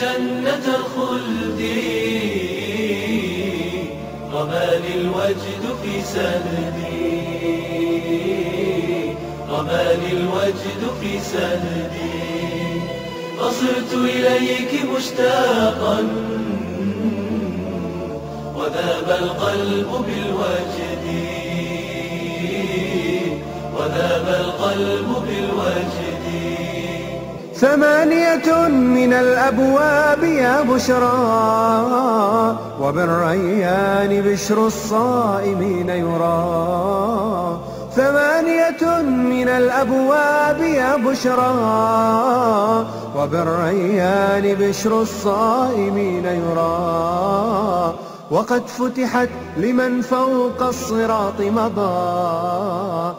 جنة الخلد رماني الوجد في سندي. رماني الوجد في سندي. فصرت إليك مشتاقا. وذاب القلب بالوجد وذاب القلب بالوجد ثمانية من الأبواب يا بشرى وبالريان بشر الصائمين يرى. ثمانية من الأبواب يا بشرى وبالريان بشر الصائمين يرى. وقد فتحت لمن فوق الصراط مضى.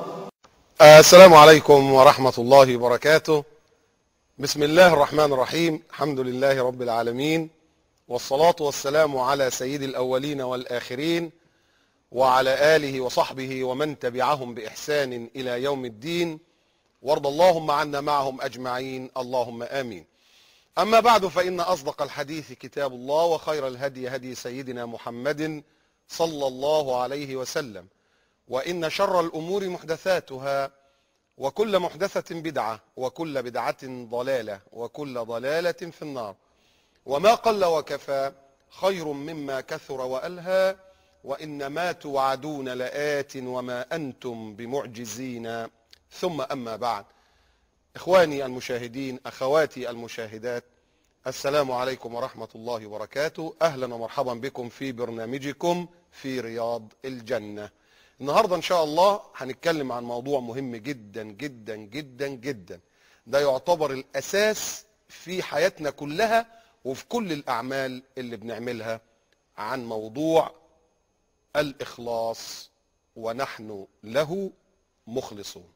السلام عليكم ورحمة الله وبركاته. بسم الله الرحمن الرحيم. الحمد لله رب العالمين. والصلاة والسلام على سيد الأولين والآخرين وعلى آله وصحبه ومن تبعهم بإحسان إلى يوم الدين. وارض اللهم عنا معهم أجمعين. اللهم آمين. أما بعد فإن أصدق الحديث كتاب الله وخير الهدي هدي سيدنا محمد صلى الله عليه وسلم. وإن شر الأمور محدثاتها وكل محدثة بدعة وكل بدعة ضلالة وكل ضلالة في النار. وما قل وكفى خير مما كثر وألهى وإن ما توعدون لآت وما أنتم بمعجزين. ثم أما بعد. إخواني المشاهدين أخواتي المشاهدات السلام عليكم ورحمة الله وبركاته. أهلا ومرحبا بكم في برنامجكم في رياض الجنة. النهاردة إن شاء الله هنتكلم عن موضوع مهم جدا جدا جدا جدا. ده يعتبر الأساس في حياتنا كلها وفي كل الأعمال اللي بنعملها عن موضوع الإخلاص ونحن له مخلصون.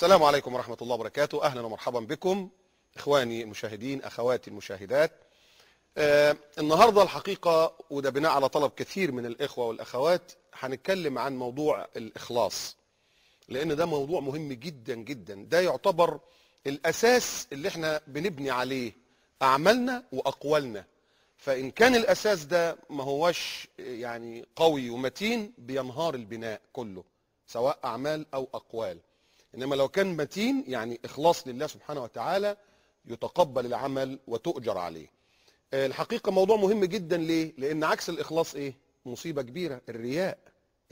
السلام عليكم ورحمة الله وبركاته. أهلا ومرحبا بكم إخواني المشاهدين أخواتي المشاهدات. آه النهاردة الحقيقة وده بناء على طلب كثير من الإخوة والأخوات هنتكلم عن موضوع الإخلاص لأن ده موضوع مهم جدا جدا. ده يعتبر الأساس اللي إحنا بنبني عليه أعمالنا وأقوالنا. فإن كان الأساس ده ما هوش يعني قوي ومتين بينهار البناء كله سواء أعمال أو أقوال. إنما لو كان متين يعني إخلاص لله سبحانه وتعالى يتقبل العمل وتؤجر عليه. آه، الحقيقة موضوع مهم جدا ليه؟ لأن عكس الإخلاص إيه؟ مصيبة كبيرة الرياء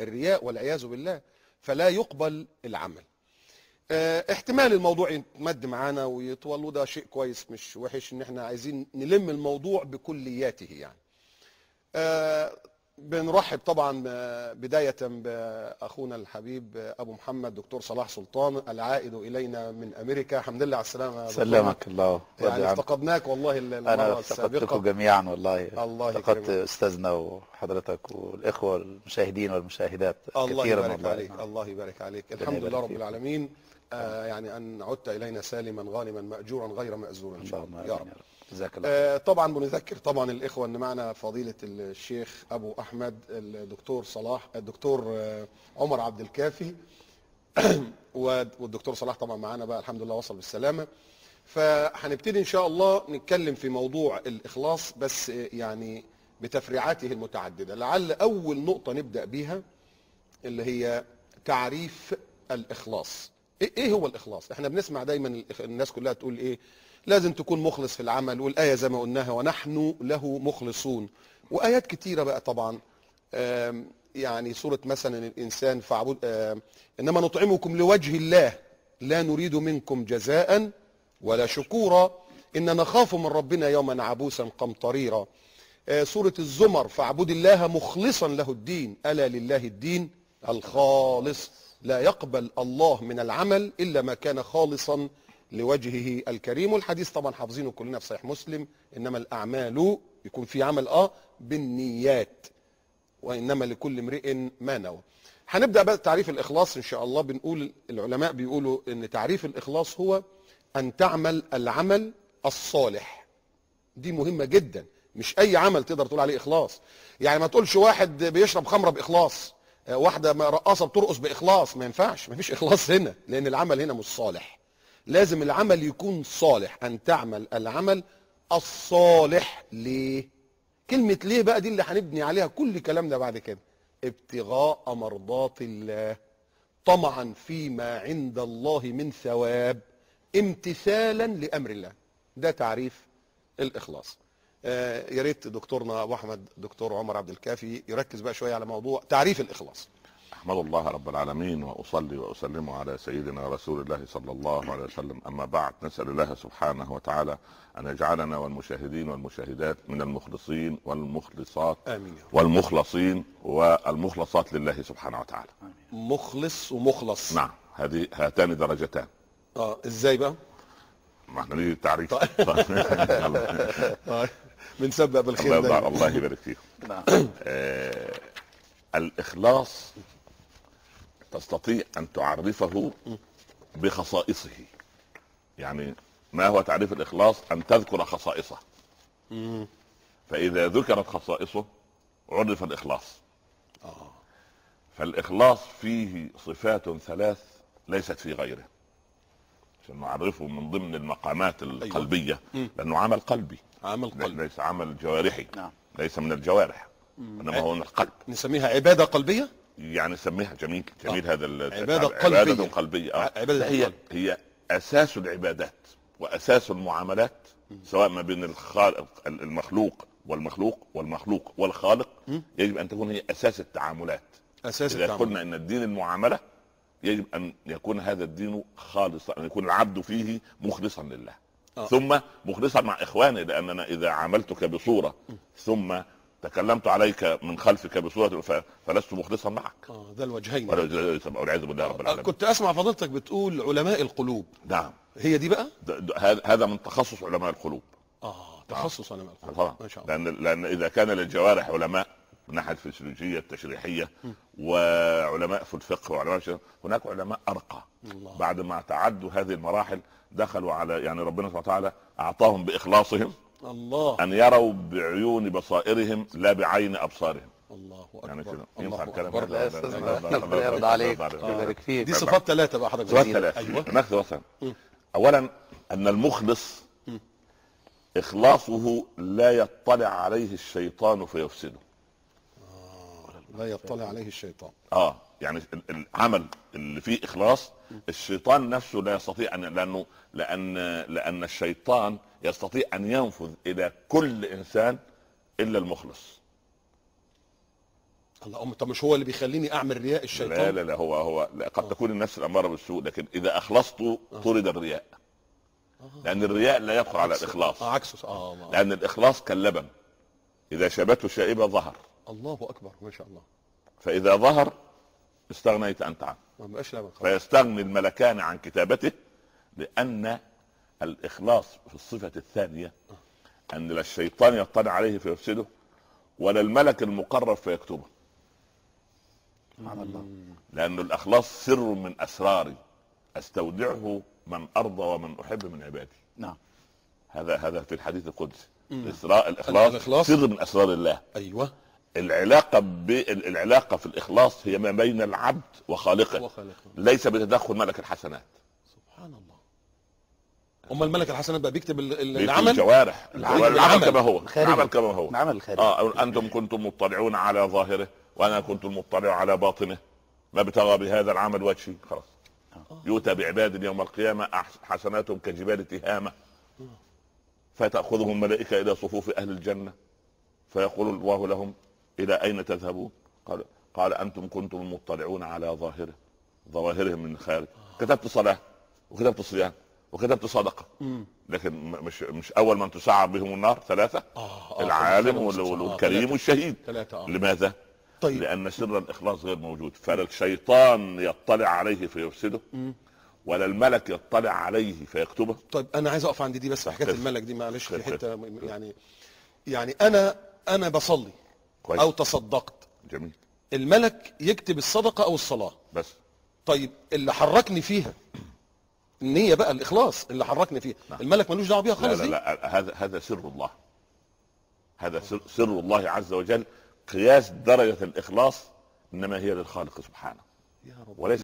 الرياء والعياذ بالله فلا يقبل العمل. آه، احتمال الموضوع يتمد معانا ويطول وده شيء كويس مش وحش إن إحنا عايزين نلم الموضوع بكلياته يعني. آه، بنرحب طبعا بداية بأخونا الحبيب أبو محمد دكتور صلاح سلطان العائد إلينا من أمريكا. الحمد لله على السلامة. سلمك الله يعني. افتقدناك والله المرة أنا افتقدتكم جميعا والله. الله افتقدت يكرمك. أستاذنا وحضرتك والإخوة المشاهدين والمشاهدات الله كثيرا يربارك والله. عليك الله يبارك عليك. الحمد لله يبارك رب. العالمين. آه يعني أن عدت إلينا سالما غانما مأجورا غير مأزورا إن شاء الله. يا رب. جزاك الله آه، طبعا بنذكر طبعا الإخوة ان معنا فضيلة الشيخ أبو أحمد الدكتور صلاح الدكتور آه، عمر عبد الكافي. والدكتور صلاح طبعا معانا بقى الحمد لله وصل بالسلامة. فهنبتدي إن شاء الله نتكلم في موضوع الإخلاص بس آه، يعني بتفريعاته المتعددة. لعل أول نقطة نبدأ بيها اللي هي تعريف الإخلاص. إيه إيه هو الإخلاص؟ إحنا بنسمع دايما الناس كلها تقول إيه؟ لازم تكون مخلص في العمل والآية زي ما قلناها ونحن له مخلصون. وآيات كتيرة بقى طبعا. يعني سورة مثلا الإنسان فاعبد آم، إنما نطعمكم لوجه الله لا نريد منكم جزاء ولا شكورا. إن نخاف من ربنا يوما عبوسا قمطريرا. آه، سورة الزمر فاعبد الله مخلصا له الدين. ألا لله الدين الخالص. لا يقبل الله من العمل إلا ما كان خالصا لوجهه الكريم. والحديث طبعا حافظينه كلنا في صحيح مسلم. إنما الأعمال يكون في عمل آه بالنيات وإنما لكل امرئ ما نوى. هنبدأ بقى تعريف الإخلاص إن شاء الله. بنقول العلماء بيقولوا إن تعريف الإخلاص هو أن تعمل العمل الصالح. دي مهمة جدا. مش أي عمل تقدر تقول عليه إخلاص. يعني ما تقولش واحد بيشرب خمرة بإخلاص آه، واحدة رقاصة بترقص بإخلاص. ما ينفعش. ما فيش إخلاص هنا لأن العمل هنا مش صالح. لازم العمل يكون صالح. أن تعمل العمل الصالح ليه؟ كلمة ليه بقى دي اللي هنبني عليها كل كلامنا بعد كده؟ ابتغاء مرضات الله. طمعا فيما عند الله من ثواب. امتثالا لأمر الله. ده تعريف الإخلاص. آه يا ريت دكتورنا أبو أحمد دكتور عمر عبد الكافي يركز بقى شوية على موضوع تعريف الإخلاص. احمد الله رب العالمين وأصلي وأسلم على سيدنا رسول الله صلى الله عليه وسلم. أما بعد نسأل الله سبحانه وتعالى أن يجعلنا والمشاهدين والمشاهدات من المخلصين والمخلصات آمين والمخلصين والمخلصات لله سبحانه وتعالى. مخلص ومخلص. نعم هذه هاتان درجتان. آه إزاي بقى؟ ما إحنا نيجي التعريف آه. بنسبق بالخير الله يبارك فيكم. نعم الإخلاص تستطيع أن تعرفه بخصائصه. يعني ما هو تعريف الإخلاص؟ أن تذكر خصائصه. فإذا ذكرت خصائصه عرف الإخلاص. فالإخلاص فيه صفات ثلاث ليست في غيره. عشان نعرفه من ضمن المقامات القلبية. لأنه عمل قلبي. عمل قلب ليس عمل جوارحي. نعم. ليس من الجوارح. إنما هو من القلب. نسميها عبادة قلبية؟ يعني سميها جميل جميل آه. هذا عبادة عبادة قلبية. قلبية آه. عبادة هي القلب. هي أساس العبادات وأساس المعاملات سواء ما بين الخالق المخلوق والمخلوق والمخلوق والخالق يجب أن تكون هي أساس التعاملات أساس إذا التعامل. قلنا إن الدين المعاملة يجب أن يكون هذا الدين خالصا أن يكون العبد فيه مخلصا لله آه. ثم مخلصا مع إخواني لأننا إذا عاملتك بصورة ثم تكلمت عليك من خلفك بصورة ف- فلست مخلصا معك. آه ده الوجهين. والعياذ بالله رب آه، العالمين. كنت أسمع فضيلتك بتقول علماء القلوب. نعم. هي دي بقى؟ هذا من تخصص علماء القلوب. آه تخصص علماء القلوب. طبعا. ما شاء الله. لأن لأن إذا كان للجوارح علماء من ناحية الفسيولوجية التشريحية وعلماء في الفقه وعلماء في هناك علماء أرقى. الله. بعد ما تعدوا هذه المراحل دخلوا على يعني ربنا سبحانه وتعالى أعطاهم بإخلاصهم. الله. أن يروا بعيون بصائرهم لا بعين أبصارهم. الله أكبر. يعني كده ينفع الكلام لا، ربنا يرضى عليك. ويبارك فيك. دي صفات ثلاثة بقى حضرتك جميلة. ثلاثة. أيوه. ناخذ مثلا. اولا أن المخلص إخلاصه لا يطلع عليه الشيطان فيفسده. لا يطلع عليه الشيطان. آه. يعني ال- العمل اللي فيه إخلاص الشيطان نفسه لا يستطيع ان لأنه لأن لأن الشيطان يستطيع أن ينفذ إلى كل إنسان إلا المخلص. الله أم طب مش هو اللي بيخليني أعمل رياء الشيطان؟ لا لا لا هو هو لا قد تكون النفس الأمارة بالسوء لكن إذا أخلصت طرد الرياء. لأن الرياء لا يدخل على الإخلاص. آه عكسه. آه الله. لأن الإخلاص كاللبن. إذا شابته شائبه ظهر. الله أكبر ما شاء الله. فإذا ظهر استغنيت أنت عنه. فيستغني الملكان عن كتابته لأن الإخلاص في الصفة الثانية أن لا الشيطان يطلع عليه فيفسده ولا الملك المقرب فيكتبه. سبحان الله. لأن الإخلاص سر من أسراري. أستودعه من أرضى ومن أحب من عبادي. نعم. هذا هذا في الحديث القدسي. الإسراء الإخلاص, الإخلاص. سر من أسرار الله. أيوه. العلاقة ب... العلاقة في الإخلاص هي ما بين العبد وخالقه. وخالقه. ليس بتدخل ملك الحسنات. سبحان الله. اما الملك الحسنات بقى بيكتب ال- ال- بيكتب العمل؟ الجوارح. العمل. العمل العمل. كما هو. الخارجي. العمل كما هو. العمل الخارجي آه أنتم كنتم مطلعون على ظاهره وأنا كنت مطلع على باطنه. ما ابتغى بهذا العمل وجهي. خلاص. يؤتى بعباد يوم القيامة حسناتهم كجبال تهامة. فتأخذهم الملائكة إلى صفوف أهل الجنة. فيقول الله لهم إلى أين تذهبون؟ قال قال أنتم كنتم مطلعون على ظاهره. ظواهرهم من الخارج كتبت صلاة وكتبت صيام وكتبت صدقة. لكن مش مش أول من تسعر بهم النار؟ ثلاثة؟ آه، آه، العالم آه، والكريم. والشهيد ثلاثة آه. لماذا؟ طيب. لأن سر الإخلاص غير موجود. فلا الشيطان يطلع عليه فيفسده. ولا الملك يطلع عليه فيكتبه. طيب أنا عايز أقف عند دي بس حكاية. الملك دي معلش في. حتة يعني يعني أنا أنا بصلي. كويس. أو تصدقت. جميل. الملك يكتب الصدقة أو الصلاة. بس. طيب اللي حركني فيها. النية بقى الإخلاص اللي حركني فيها. نعم. الملك ملوش دعوة بيها لا خالص لا دي لا هذا هذا سر الله. هذا سر, سر الله عز وجل. قياس درجة الإخلاص إنما هي للخالق سبحانه. يا رب. وليس